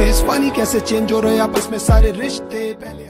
face Fani कैसे change हो रहे आपस में सारे रिश्ते पहले